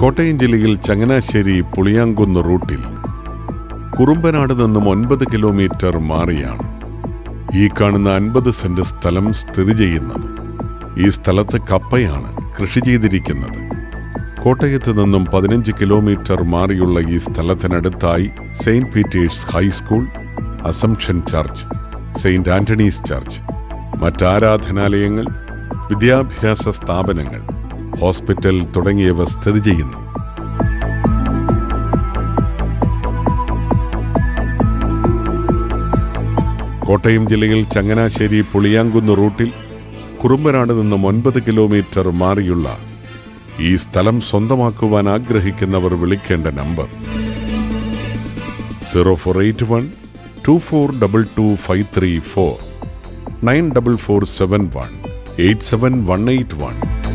കോട്ടയം ജില്ലയിൽ ചങ്ങനാശ്ശേരി പുളിയാങ്കുന്ന് റൂട്ടിൽ കുറുമ്പനാട് നിന്നും ഒൻപത് കിലോമീറ്റർ മാറിയാണ് ഈ കാണുന്ന അൻപത് സെന്റ് സ്ഥലം സ്ഥിതി ചെയ്യുന്നത്. ഈ സ്ഥലത്ത് കപ്പയാണ് കൃഷി ചെയ്തിരിക്കുന്നത്. കോട്ടയത്ത് നിന്നും പതിനഞ്ച് കിലോമീറ്റർ മാറിയുള്ള ഈ സ്ഥലത്തിനടുത്തായി saint Peter's high school assumption church saint Antony's church മറ്റാരാധനാലയങ്ങൾ വിദ്യാഭ്യാസ സ്ഥാപനങ്ങൾ ഹോസ്പിറ്റൽ തുടങ്ങിയവ സ്ഥിതി ചെയ്യുന്നു. കോട്ടയം ജില്ലയിൽ ചങ്ങനാശ്ശേരി പുളിയാങ്കുന്ന് റൂട്ടിൽ കുറുമ്പനാട് നിന്നും ഒൻപത് കിലോമീറ്റർ മാറിയുള്ള ഈ സ്ഥലം സ്വന്തമാക്കുവാൻ ആഗ്രഹിക്കുന്നവർ വിളിക്കേണ്ട number. Zero four eight one two four double two five three four. Nine double four seven one. Eight seven one eight one.